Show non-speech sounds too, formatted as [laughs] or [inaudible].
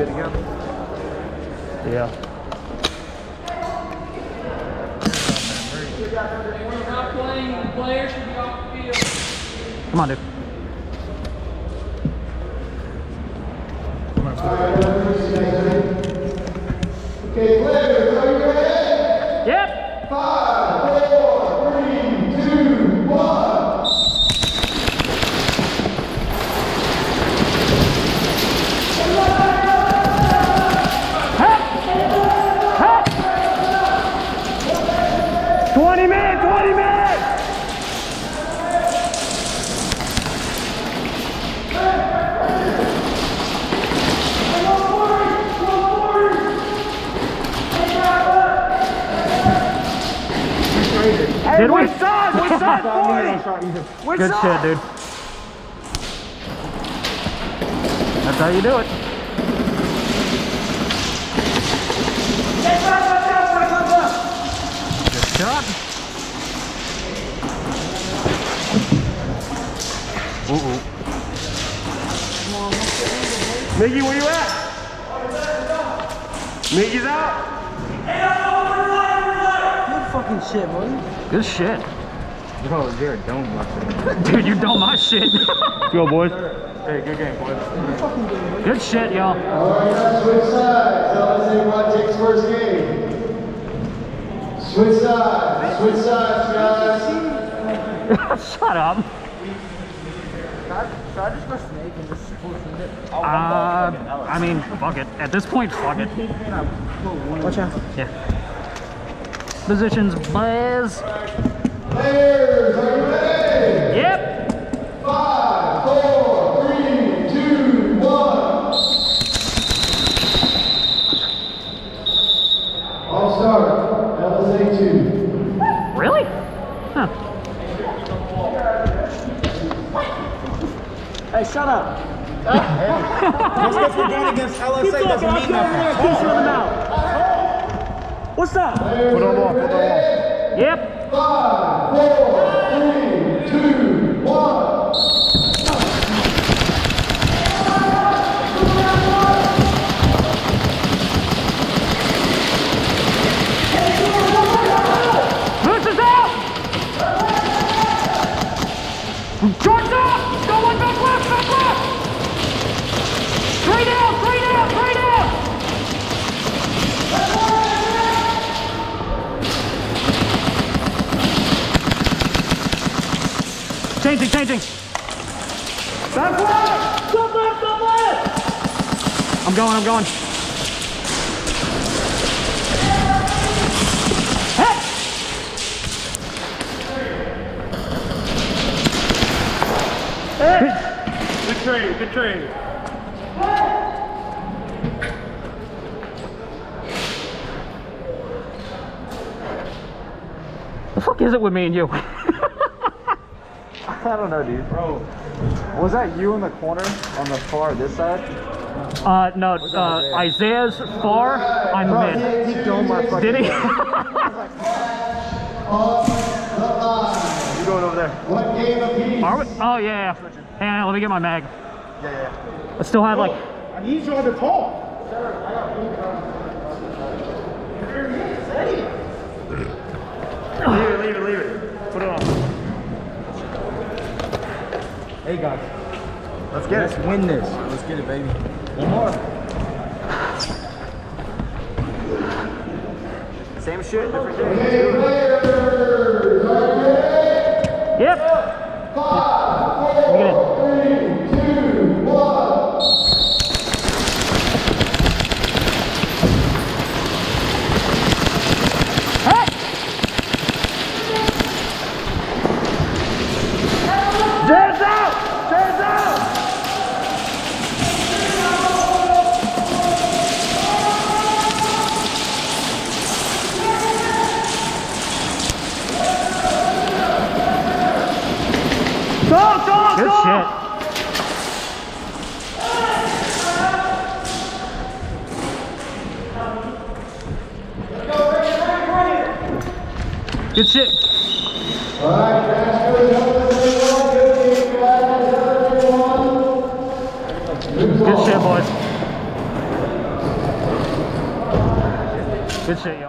good to go? Yeah. When you're not playing, the player should be off the field. Come on, dude. Okay, players, are you ready? Yep. Five, four, three, two, one. Twenty minutes. Twenty minutes. Did we? side? Which side? Which Good shit, dude. That's how you do it. Good shot. Ooh, ooh. Miggy, where you at? Miggy's out. Fucking shit, boy. Good shit. Bro, you're a dome watcher. [laughs] Dude, you don't my shit. [laughs] Go, boys. Hey, good game, boys. Good shit, y'all. All right, now switch sides. Tell us anyone takes first game. Switch sides. Switch sides, guys. Shut up. Should I just go snake and just full send it? Uh, I mean, fuck it. At this point, fuck it. Watch out. Yeah. Positions, boys. Players, are you ready? Yep. Five, four, three, two, one. All start. LSA two. Really? Huh. Hey, shut up. Just because we're going against LSA doesn't mean nothing. What's up? Put on wall, put on wall. Yep. Five, four, three, two, one. Moose Changing, changing. Back left. Go left, go left. I'm going, I'm going. Hey! Good trade, good trade. The fuck is it with me and you? [laughs] I don't know, dude. Bro, was that you in the corner on the far this side? Uh, no, uh, Isaiah's far, I'm Bro, mid. he, he domed my fucking Did he? head. [laughs] You going over there? What game apiece? Are we? Oh, yeah. Hang on, let me get my mag. Yeah, yeah. I still have like, I need you on the talk. Leave it, leave it, leave it. Put it on. Hey, guys. Let's get Let's it. win this. Let's get it, baby. One more. Same shit, different day. shit. Good shit. Good shit, boys. Good shit, y'all.